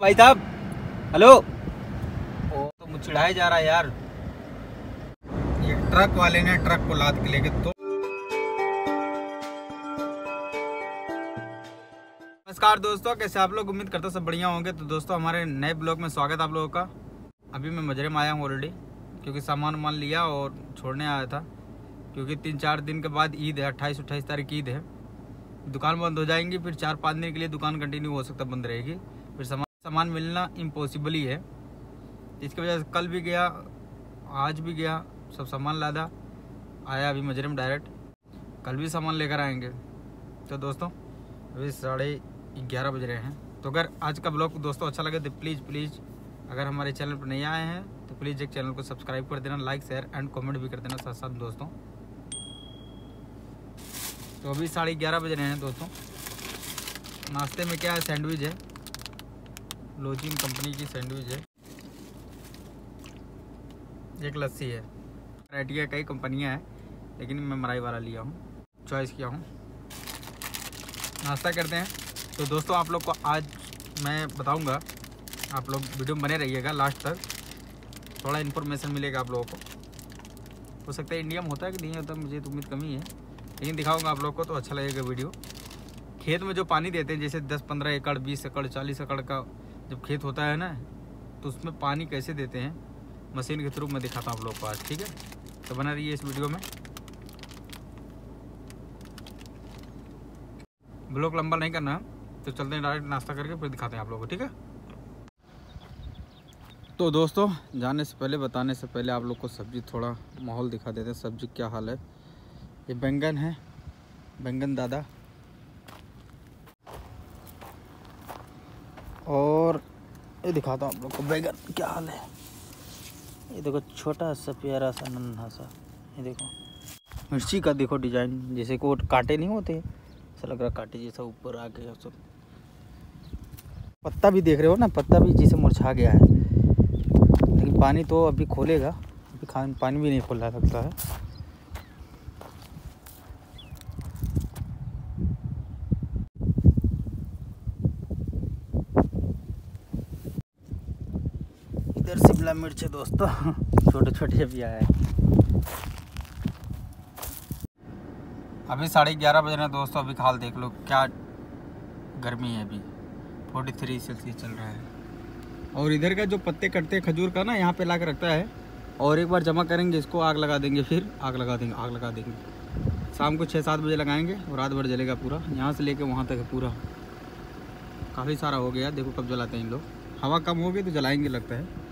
भाई साहब, हेलो। ओ तो मुझे चिढ़ाया जा रहा है यार। ये ट्रक वाले ने ट्रक को लाद के लेके तो नमस्कार दोस्तों, कैसे आप लोग? उम्मीद करते सब बढ़िया होंगे। तो दोस्तों, हमारे नए ब्लॉग में स्वागत आप लोगों का। अभी मैं मजरे में आया हूँ ऑलरेडी क्योंकि सामान वामान लिया और छोड़ने आया था। क्योंकि तीन चार दिन के बाद ईद है, अट्ठाईस अट्ठाईस तारीख ईद है। दुकान बंद हो जाएँगी, फिर चार पाँच दिन के लिए दुकान कंटिन्यू हो सकता बंद रहेगी। फिर सामान सामान मिलना इम्पॉसिबल ही है। इसकी वजह से कल भी गया, आज भी गया, सब सामान लादा, आया अभी मजरे में डायरेक्ट कल भी सामान लेकर आएँगे। तो दोस्तों, अभी साढ़े ग्यारह बज रहे हैं। तो अगर आज का ब्लॉग दोस्तों अच्छा लगे तो प्लीज़ प्लीज़ अगर हमारे चैनल पर नहीं आए हैं तो प्लीज़ एक चैनल को सब्सक्राइब कर देना लाइक शेयर एंड कमेंट भी कर देना साथ साथ दोस्तों। तो अभी साढ़े ग्यारह बज रहे हैं दोस्तों। नाश्ते में क्या है सैंडविच है? लोजिन कंपनी की सैंडविच है। एक लस्सी है। वैराइटी है, कई कंपनियाँ हैं, लेकिन मैं मलाई वाला लिया हूँ चॉइस किया हूँ। नाश्ता करते हैं। तो दोस्तों, आप लोग को आज मैं बताऊँगा, आप लोग वीडियो में बने रहिएगा लास्ट तक। थोड़ा इन्फॉर्मेशन मिलेगा आप लोगों को। हो सकता है इंडिया में होता है कि नहीं होता, मुझे तो उम्मीद कमी है। लेकिन दिखाऊँगा आप लोग को तो अच्छा लगेगा वीडियो। खेत में जो पानी देते हैं, जैसे 10-15 एकड़ 20 एकड़ 40 एकड़ का जब खेत होता है ना तो उसमें पानी कैसे देते हैं? मशीन के थ्रू मैं दिखाता हूँ आप लोग को आज, ठीक है? तो बना रहिए इस वीडियो में। ब्लॉक लंबा नहीं करना तो चलते हैं डायरेक्ट नाश्ता करके फिर दिखाते हैं आप लोगों को, ठीक है? तो दोस्तों, जाने से पहले, बताने से पहले आप लोग को सब्ज़ी थोड़ा माहौल दिखा देते हैं। सब्ज़ी क्या हाल है? ये बैंगन है। बैंगन दादा और ये दिखाता हूँ आप लोग को, बैंगन, क्या हाल है? ये देखो, छोटा सा, प्यारा सा, नन्हा सा, ये देखो। मिर्ची का देखो डिज़ाइन, जैसे को कांटे नहीं होते, ऐसा लग रहा कांटे जैसा ऊपर आके सब। पत्ता भी देख रहे हो ना, पत्ता भी जैसे मुरझा गया है। लेकिन पानी तो अभी खोलेगा, अभी खान, पानी भी नहीं खोला लगता है इधर शिमला मिर्च है दोस्तों। छोटे छोटे भी आए अभी साढ़े ग्यारह बज दोस्तों, अभी हाल देख लो क्या गर्मी है अभी। फोर्टी थ्री सेल्सियस चल रहा है। और इधर का जो पत्ते कटते हैं खजूर का ना, यहाँ पे ला के रखता है। और एक बार जमा करेंगे, इसको आग लगा देंगे फिर, आग लगा देंगे, आग लगा देंगे। शाम को छः सात बजे लगाएँगे और रात भर जलेगा पूरा। यहाँ से लेके वहाँ तक है पूरा। काफ़ी सारा हो गया, देखो कब जलाते हैं इन लोग। हवा कम होगी तो जलाएँगे लगता है।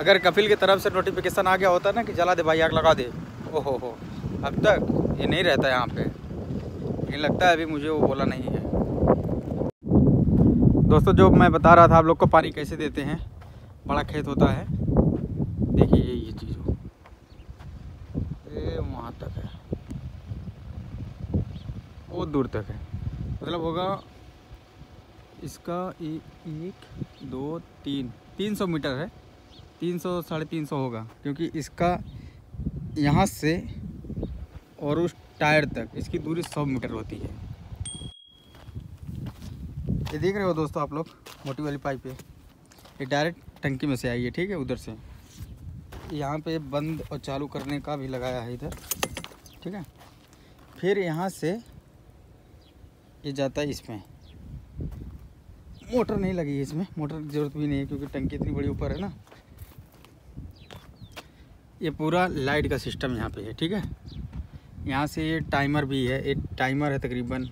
अगर कपिल की तरफ़ से नोटिफिकेशन आ गया होता ना कि जला दे भाई आग लगा दे। ओहो हो अब तक ये नहीं रहता यहाँ पे। लेकिन लगता है अभी मुझे वो बोला नहीं है। दोस्तों जो मैं बता रहा था आप लोग को पानी कैसे देते हैं? बड़ा खेत होता है। देखिए ये ये चीज़ हो। वहाँ तक है। बहुत दूर तक है। मतलब होगा इसका ए, एक दो तीन तीन सौ मीटर है। तीन सौ, साढ़े तीन सौ होगा। क्योंकि इसका यहाँ से और उस टायर तक, इसकी दूरी सौ मीटर होती है। ये देख रहे हो दोस्तों आप लोग, मोटी वाली पाइप है। ये डायरेक्ट टंकी में से आई है, ठीक है, उधर से। यहाँ पे बंद और चालू करने का भी लगाया है इधर, ठीक है। फिर यहाँ से ये जाता है इसमें। मोटर नहीं लगी है इसमें, मोटर की ज़रूरत भी नहीं है, क्योंकि टंकी इतनी बड़ी ऊपर है ना। ये पूरा लाइट का सिस्टम यहाँ पे है, ठीक है? यहाँ से ये टाइमर भी है एक टाइमर है तकरीबन,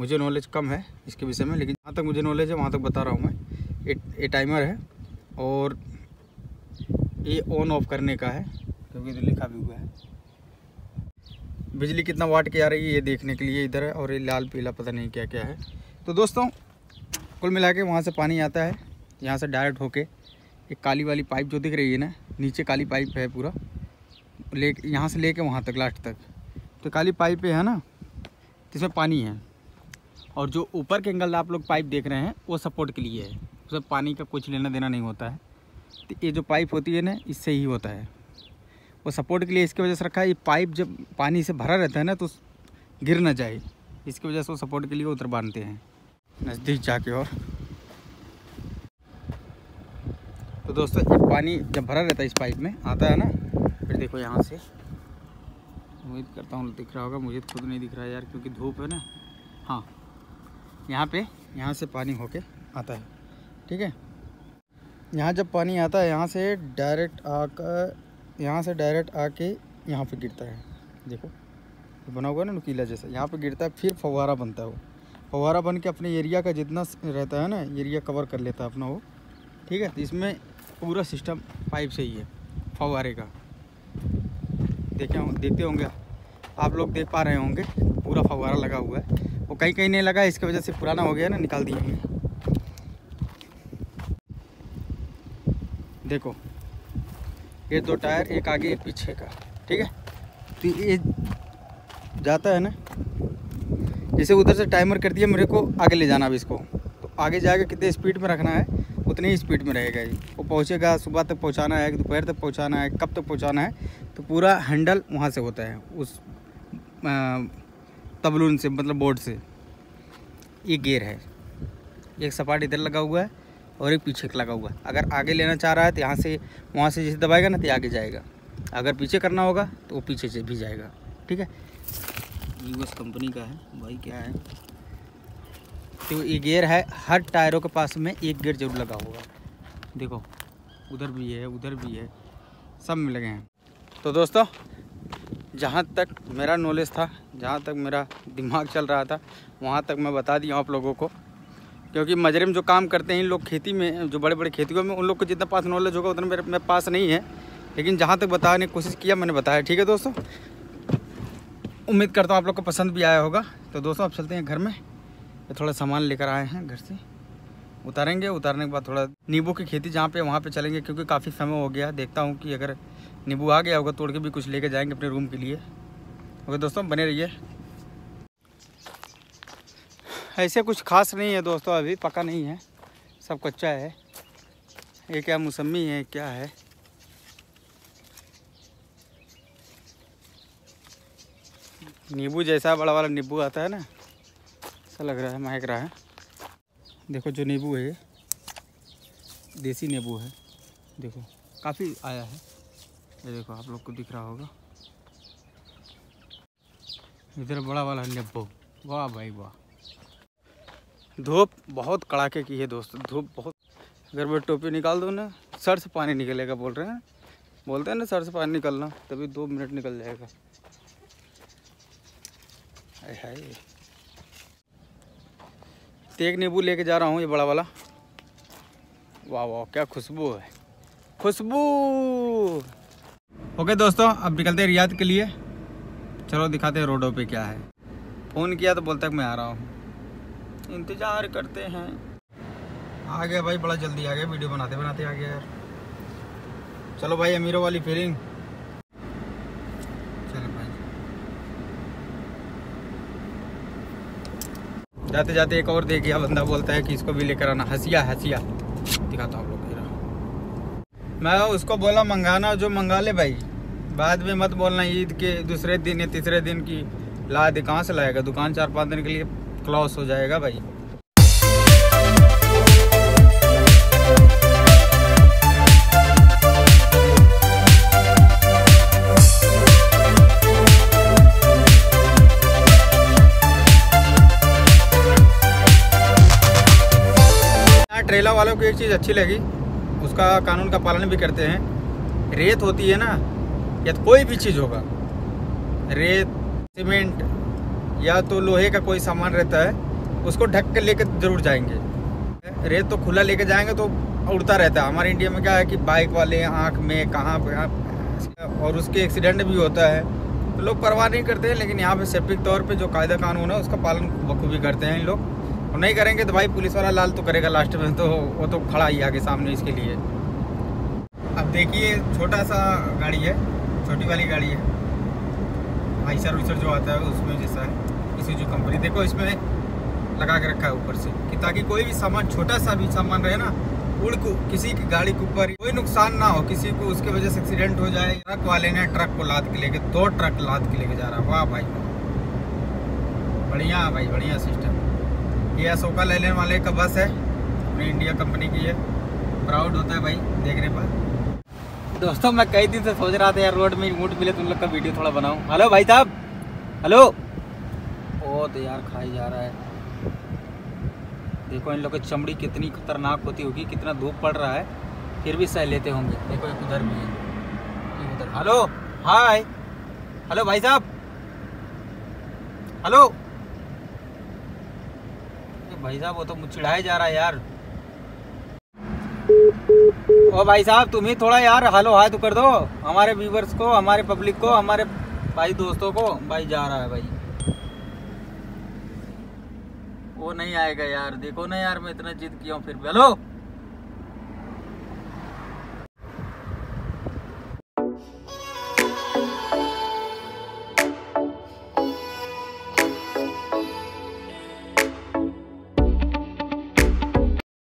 मुझे नॉलेज कम है इसके विषय में, लेकिन जहाँ तक मुझे नॉलेज है, वहाँ तक बता रहा हूँ मैं। ये टाइमर है और ये ऑन ऑफ़ करने का है, क्योंकि इधर लिखा भी हुआ है। बिजली कितना वाट की आ रही है, ये देखने के लिए इधर है और ये लाल, पीला पता नहीं क्या क्या है। तो दोस्तों, कुल मिला के वहाँ से पानी आता है, यहाँ से डायरेक्ट होके एक काली वाली पाइप जो दिख रही है ना, नीचे काली पाइप है पूरा, ले, यहाँ से लेके वहाँ तक लास्ट तक। तो काली पाइप है ना, इसमें पानी है। और जो ऊपर के एंगल आप लोग पाइप देख रहे हैं, वो सपोर्ट के लिए है। उसमें पानी का कुछ लेना देना नहीं होता है। तो ये जो पाइप होती है ना, इससे ही होता है। वो सपोर्ट के लिए इसकी वजह से रखा है, ये पाइप जब पानी से भरा रहता है ना तो गिर ना जाए। इसकी वजह से वो सपोर्ट के लिए उतर बांधते हैं। नज़दीक जाके और दोस्तों ये पानी जब भरा रहता है इस पाइप में, आता है ना, फिर देखो यहाँ से। उम्मीद करता हूँ दिख रहा होगा, मुझे तो खुद नहीं दिख रहा है यार, क्योंकि धूप है ना। हाँ यहाँ पे, यहाँ से पानी होके आता है, ठीक है? यहाँ जब पानी आता है, यहाँ से डायरेक्ट आकर, यहाँ से डायरेक्ट आके यहाँ पे गिरता है, देखो। बना हुआ है ना नुकीला जैसा, यहाँ पे गिरता है, फिर फवारा बनता है वो। फवारा बन के अपने एरिया का जितना रहता है ना एरिया कवर कर लेता है अपना वो, ठीक है? तो इसमें पूरा सिस्टम पाइप से ही है फवारे का। देखे देखते होंगे आप। लोग देख पा रहे होंगे, पूरा फवारा लगा हुआ है। वो कहीं कहीं नहीं लगा, इसकी वजह से पुराना हो गया ना, निकाल दिया हमने देखो, ये दो टायर, एक आगे, एक पीछे का, ठीक है? तो ये जाता है ना? जैसे उधर से टाइमर कर दिया, मेरे को आगे ले जाना अब इसको। तो आगे जाके कितने स्पीड में रखना है? उतनी ही स्पीड में रहेगा ये। वो पहुँचेगा, सुबह तक पहुँचाना है, दोपहर तक पहुँचाना है, कब तक पहुँचाना है तो पूरा हैंडल वहाँ से होता है, उस तबलून से मतलब बोर्ड से। ये गेयर है। एक सपाट इधर लगा हुआ है और एक पीछे लगा हुआ है। अगर आगे लेना चाह रहा है तो यहाँ से, वहाँ से जैसे दबाएगा ना तो आगे जाएगा। अगर पीछे करना होगा तो वो पीछे से भी जाएगा। ठीक है? यूएस कंपनी का है। भाई क्या है? तो ये गेयर है, हर टायरों के पास में एक गेयर ज़रूर लगा होगा। देखो, उधर भी है, उधर भी है, सब में लगे हैं। तो दोस्तों, जहाँ तक मेरा नॉलेज था, जहाँ तक मेरा दिमाग चल रहा था, वहाँ तक मैं बता दिया आप लोगों को। क्योंकि मजरे जो काम करते हैं, इन लोग खेती में, जो बड़े बड़े खेतियों में, उन लोग को जितना पास नॉलेज होगा, उतना मेरे मेरे पास नहीं है। लेकिन जहाँ तक बताने की कोशिश किया, मैंने बताया। ठीक है दोस्तों? उम्मीद करता हूँ आप लोग को पसंद भी आया होगा। तो दोस्तों आप चलते हैं घर में। तो थोड़ा सामान लेकर आए हैं घर से। उतारेंगे, उतारने के बाद थोड़ा नींबू की खेती जहाँ पे वहाँ पे चलेंगे, क्योंकि काफ़ी समय हो गया। देखता हूँ कि अगर नींबू आ गया होगा, तोड़ के भी कुछ लेके जाएँगे अपने रूम के लिए। ओके दोस्तों, बने रहिए। ऐसे कुछ खास नहीं है दोस्तों, अभी पका नहीं है। सब कच्चा है। ये क्या मौसमी है, क्या है? नींबू जैसा बड़ा वाला नींबू आता है ना। ऐसा लग रहा है, महक रहा है। देखो जो नींबू है देसी नींबू है। देखो, काफ़ी आया है। ये देखो, आप लोग को दिख रहा होगा। इधर बड़ा वाला नींबू। वाह भाई, वाह। धूप बहुत कड़ाके की है दोस्तों, धूप बहुत। अगर मैं टोपी निकाल दो ना, सर से पानी निकलेगा, बोल रहे हैं। बोलते हैं ना, सर से पानी निकलना, तभी दो मिनट निकल जाएगा। हाय हाय। तेग नींबू लेके जा रहा हूँ ये बड़ा वाला। वाह वाह, क्या खुशबू है। खुशबू! ओके दोस्तों, अब निकलते हैं रियाद के लिए। चलो, दिखाते हैं रोडों पे क्या है। फ़ोन किया तो बोलता है मैं आ रहा हूँ। इंतज़ार करते हैं। आ गया भाई, बड़ा जल्दी आ गया, वीडियो बनाते बनाते आ गया यार। चलो भाई, अमीरों वाली फीलिंग चलो भाई जाते जाते एक और देख गया, बंदा बोलता है कि इसको भी लेकर आना। हंसिया हंसिया। दिखाता हूँ आप लोग मैं उसको बोला, मंगाना जो मंगा ले भाई। बाद में मत बोलना ईद के दूसरे दिन या तीसरे दिन की। ला दे कहाँ से लाएगा? दुकान चार पाँच दिन के लिए क्लॉस हो जाएगा भाई। ट्रेला वालों को एक चीज़ अच्छी लगी, उसका कानून का पालन भी करते हैं। रेत होती है ना, या तो कोई भी चीज़ होगा, रेत, सीमेंट, या तो लोहे का कोई सामान रहता है, उसको ढक के लेकर ज़रूर जाएँगे। रेत तो खुला लेके जाएँगे तो उड़ता रहता है। हमारे इंडिया में क्या है कि बाइक वाले, आँख में, कहाँ और उसके एक्सीडेंट भी होता है। तो लोग परवाह नहीं करते हैं लेकिन यहाँ पे सेफ्टी तौर पे जो कायदा कानून है, उसका पालन बखूबी करते हैं इन लोग। और नहीं करेंगे तो भाई पुलिस वाला लाल तो करेगा लास्ट में तो वो तो खड़ा ही आगे सामने इसके लिए। अब देखिए, छोटा सा गाड़ी है, छोटी वाली गाड़ी है। आइसर उइसर जो आता है उसमें जैसा है, किसी जो कंपनी देखो इसमें लगा के रखा है ऊपर से, कि ताकि कोई भी सामान, छोटा सा भी सामान रहे ना, उड़ को, किसी की गाड़ी के ऊपर कोई नुकसान ना हो, किसी को उसके वजह से एक्सीडेंट हो जाए, ट्रक वाले ने ट्रक को लाद के लेके, दो ट्रक लाद के लेके जा रहा वाह भाई, बढ़िया भाई, बढ़िया सिस्टम ये अशोका लेने वाले का बस है। अपनी इंडिया कंपनी की है प्राउड होता है भाई, देखने पर। दोस्तों, मैं कई दिन से सोच रहा था, यार रोड में मूड मिले तुम लोग का वीडियो थोड़ा बनाऊँ। हेलो भाई साहब? हेलो ओ तो यार, खाई जा रहा है। देखो, इन लोग की चमड़ी कितनी खतरनाक होती होगी, कितना धूप पड़ रहा है। फिर भी सह लेते होंगे। देखो, एक उधर भी है हेलो हाय हेलो भाई साहब? हेलो भाई साहब, वो तो चिढ़ाए जा रहा है यार। ओ भाई साहब, तुम ही थोड़ा यार, हेलो हाथ तो कर दो। हमारे व्यूवर्स को, हमारे पब्लिक को, हमारे भाई दोस्तों को, भाई जा रहा है भाई। वो नहीं आएगा यार, देखो ना यार, मैं इतना जिद किया हूँ फिर भी। हेलो!